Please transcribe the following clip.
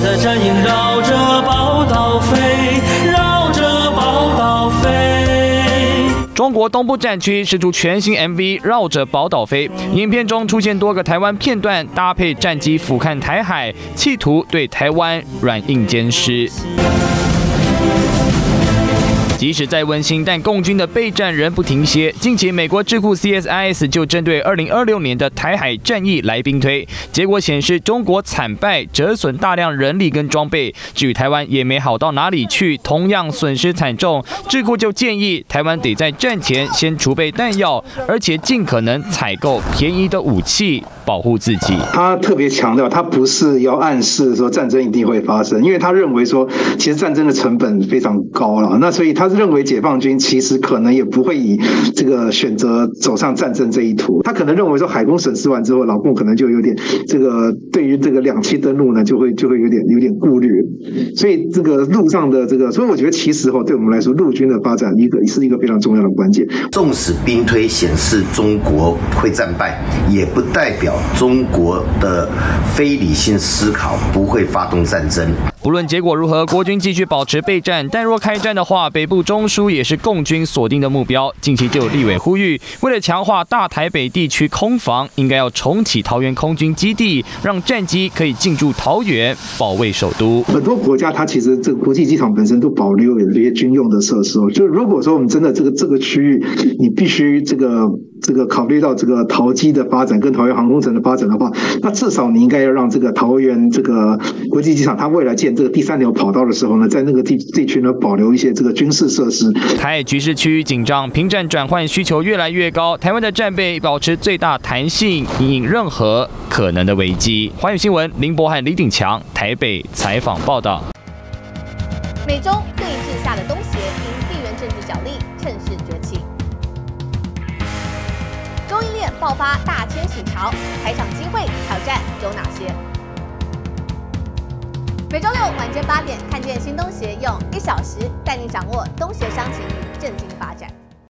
的战鹰绕着宝岛飞，绕着宝岛飞。中国东部战区释出全新 MV《绕着宝岛飞》，影片中出现多个台湾片段，搭配战机俯瞰台海，企图对台湾软硬兼施。即使再温馨，但共军的备战仍不停歇。近期，美国智库 CSIS 就针对2026年的台海战役来兵推，结果显示中国惨败，折损大量人力跟装备。至于台湾也没好到哪里去，同样损失惨重。智库就建议台湾得在战前先储备弹药，而且尽可能采购便宜的武器。保护自己，他特别强调，他不是要暗示说战争一定会发生，因为他认为说，其实战争的成本非常高了，那所以他认为解放军其实可能也不会以这个选择走上战争这一途，他可能认为说海空损失完之后，老共可能就有点这个对于这个两栖登陆呢，就会就会有点有点顾虑，所以这个陆上的这个，所以我觉得其实哈，对我们来说，陆军的发展一个是一个非常重要的关键。纵使兵推显示中国会战败，也不代表。中国的非理性思考不会发动战争。无论结果如何，国军继续保持备战。但若开战的话，北部中枢也是共军锁定的目标。近期就有立委呼吁，为了强化大台北地区空防，应该要重启桃园空军基地，让战机可以进驻桃园，保卫首都。很多国家它其实这个国际机场本身都保留有这些军用的设施哦。就如果说我们真的这个这个区域，你必须这个这个考虑到这个桃机的发展跟桃园航空城的发展的话，那至少你应该要让这个桃园这个国际机场它未来建。这个第三条跑道的时候呢，在那个地地区呢，保留一些这个军事设施。台海局势趋于紧张，平战转换需求越来越高，台湾的战备保持最大弹性，应应任何可能的危机。华语新闻林博翰李鼎强台北采访报道。美中对峙下的东协因地缘政治角力趁供应链爆发大迁徙潮，台场机会挑战有哪些？每周六晚间八点，看见新东协，用一小时带你掌握东协商情与政经发展。